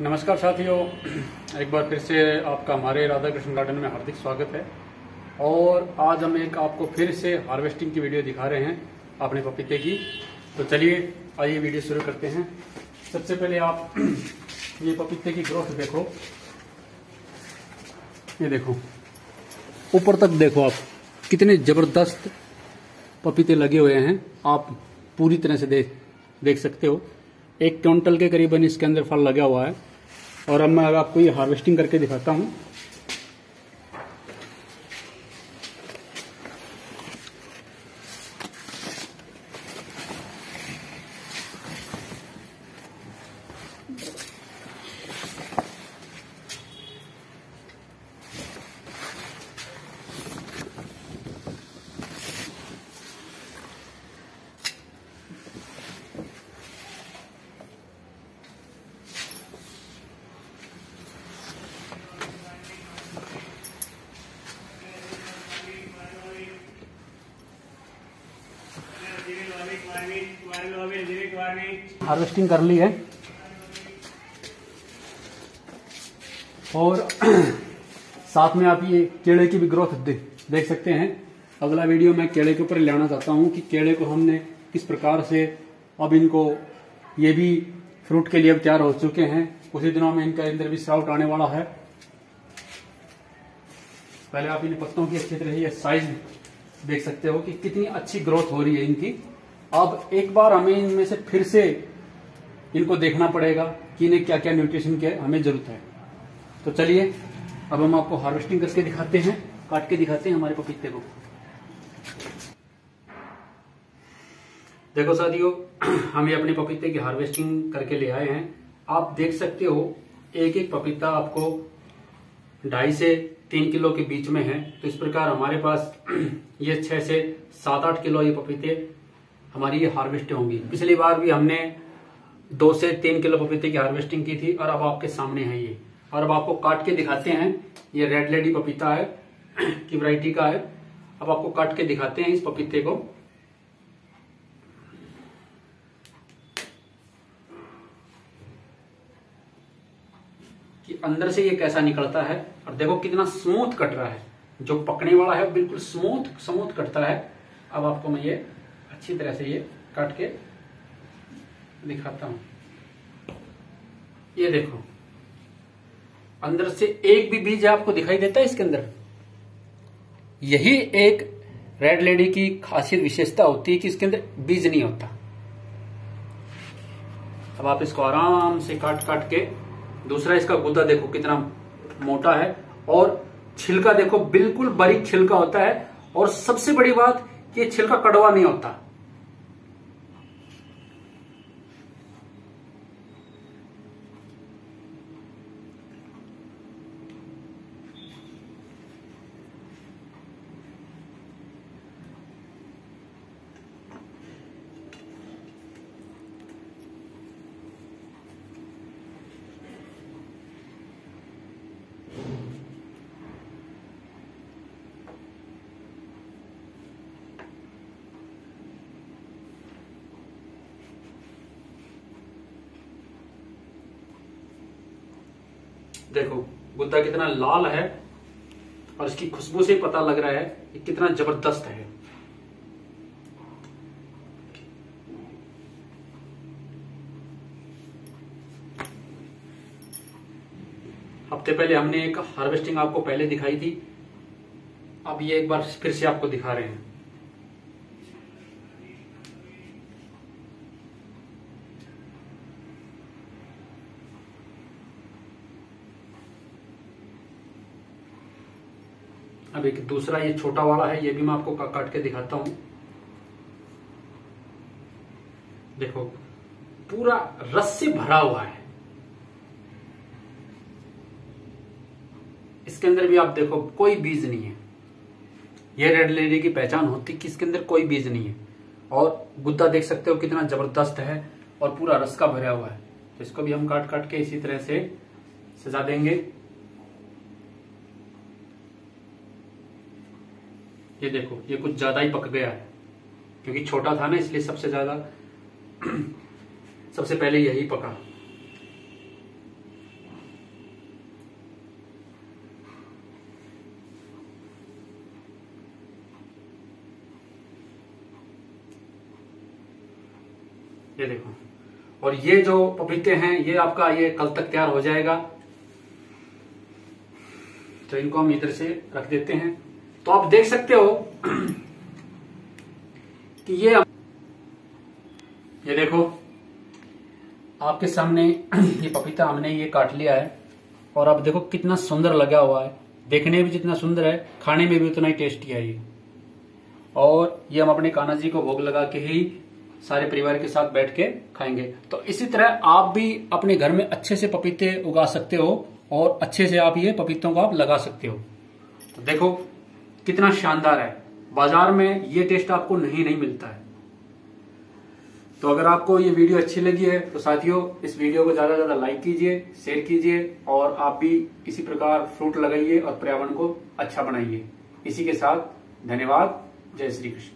नमस्कार साथियों। एक बार फिर से आपका हमारे राधा कृष्ण गार्डन में हार्दिक स्वागत है। और आज हम एक आपको फिर से हार्वेस्टिंग की वीडियो दिखा रहे हैं अपने पपीते की। तो चलिए, आइए वीडियो शुरू करते हैं। सबसे पहले आप ये पपीते की ग्रोथ देखो। ये देखो। ऊपर तक देखो आप, कितने ज़बरदस्त पपीते लगे हुए हैं। आप पूरी तरह से देख देख सकते हो। एक क्विंटल के करीबन इसके अंदर फल लगा हुआ है। और अब मैं आपको ये हार्वेस्टिंग करके दिखाता हूँ। हार्वेस्टिंग कर ली है। और साथ में आप ये केले की भी ग्रोथ देख सकते हैं। अगला वीडियो मैं केड़े के ऊपर लेना चाहता हूँ कि केले को हमने किस प्रकार से अब इनको ये भी फ्रूट के लिए अब तैयार हो चुके हैं। उसी दिनों में इनका अंदर भी स्प्राउट आने वाला है। पहले आप इन पत्तों की अच्छी तरह ये साइज़ देख सकते हो कि कितनी अच्छी ग्रोथ हो रही है इनकी। अब एक बार हमें इनमें से फिर से इनको देखना पड़ेगा कि इन्हें क्या क्या न्यूट्रिशन की हमें ज़रूरत है। तो चलिए, अब हम आपको हार्वेस्टिंग करके दिखाते हैं, काट के दिखाते हैं हमारे पपीते को। देखो साथियों, हम ये अपने पपीते की हार्वेस्टिंग करके ले आए हैं। आप देख सकते हो एक एक पपीता आपको ढाई से तीन किलो के बीच में है। तो इस प्रकार हमारे पास ये छह से सात आठ किलो ये पपीते हमारी ये हार्वेस्ट होंगी। पिछली बार भी हमने दो से तीन किलो पपीते की हार्वेस्टिंग की थी और अब आपके सामने है ये। और अब आपको काट के दिखाते हैं, ये रेड लेडी पपीता है, की वैरायटी का है। अब आपको काट के दिखाते हैं इस पपीते को। कि अंदर से ये कैसा निकलता है और देखो कितना स्मूथ कट रहा है। जो पकने वाला है, बिल्कुल स्मूथ स्मूथ कटता है। अब आपको मैं ये अच्छी तरह से ये काट के दिखाता हूँ। ये देखो। अंदर से एक भी बीज आपको दिखाई देता है इसके अंदर। यही एक रेड लेडी की खासियत विशेषता होती है कि इसके अंदर बीज नहीं होता। अब आप इसको आराम से काट काट के दूसरा इसका गुदा देखो कितना मोटा है और छिलका देखो, बिल्कुल बारीक छिलका होता है और सबसे बड़ी बात कि छिलका कड़वा नहीं होता। देखो गुद्दा कितना लाल है और इसकी खुशबू से पता लग रहा है कि कितना ज़बरदस्त है। हफ़्ते पहले हमने एक हार्वेस्टिंग आपको पहले दिखाई थी। अब ये एक बार फिर से आपको दिखा रहे हैं। अब एक दूसरा ये छोटा वाला है, ये भी मैं आपको काट के दिखाता हूँ। देखो, पूरा रस से भरा हुआ है। इसके अंदर भी आप देखो, कोई बीज नहीं है। ये रेड लेडी की पहचान होती कि इसके अंदर कोई बीज नहीं है। और गुद्दा देख सकते हो कितना ज़बरदस्त है और पूरा रस का भरा हुआ है। तो इसको भी हम काट काट के इसी तरह से सजा देंगे। ये देखो, ये कुछ ज़्यादा ही पक गया है। क्योंकि छोटा था ना, इसलिए सबसे ज़्यादा, सबसे पहले यही पका। ये देखो। और ये जो पपीते हैं, ये आपका, ये कल तक तैयार हो जाएगा। तो इनको हम इधर से रख देते हैं। तो आप देख सकते हो कि ये ये देखो, आपके सामने ये पपीता हमने ये काट लिया है और आप देखो कितना सुंदर लगा हुआ है। देखने भी जितना सुंदर है, खाने में भी उतना ही टेस्टी है ये। और ये हम अपने कान्हा जी को भोग लगा के ही सारे परिवार के साथ बैठ के खाएँगे। तो इसी तरह आप भी अपने घर में अच्छे से पपीते उगा सकते हो और अच्छे से आप ये पपीतों को आप लगा सकते हो। तो देखो कितना शानदार है। बाज़ार में ये टेस्ट आपको नहीं नहीं मिलता है। तो अगर आपको ये वीडियो अच्छी लगी है तो साथियों, इस वीडियो को ज़्यादा से ज़्यादा लाइक कीजिए शेयर कीजिए, और आप भी इसी प्रकार फ्रूट लगाइए और पर्यावरण को अच्छा बनाइए। इसी के साथ धन्यवाद। जय श्री कृष्ण।